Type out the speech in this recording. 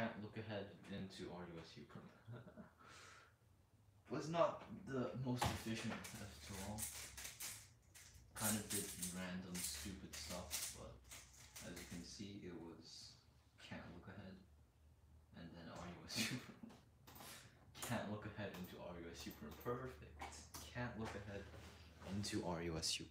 can't look ahead into RUSU. Super. was not the most efficient after all. Kind of did random stupid stuff, but as you can see, it was can't look ahead, and then RUSU can't look ahead into RUSU. Perfect. Can't look ahead into RUSU.